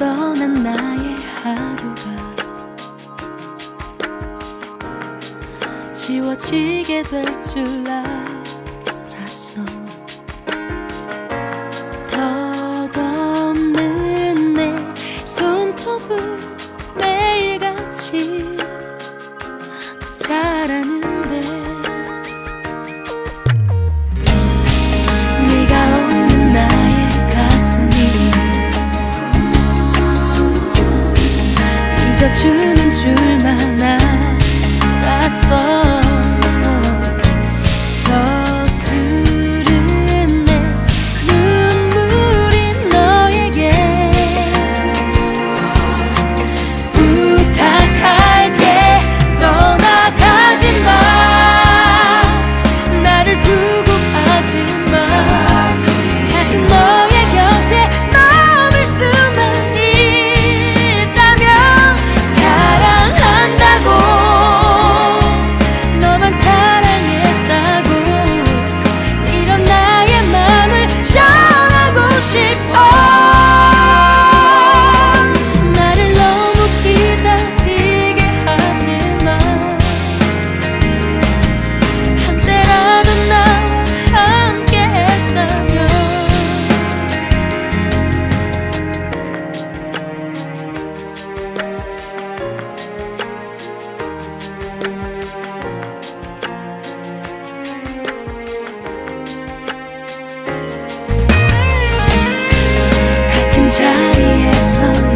떠난 나의 하루가 지워지게 될 줄 알았 就 자리에서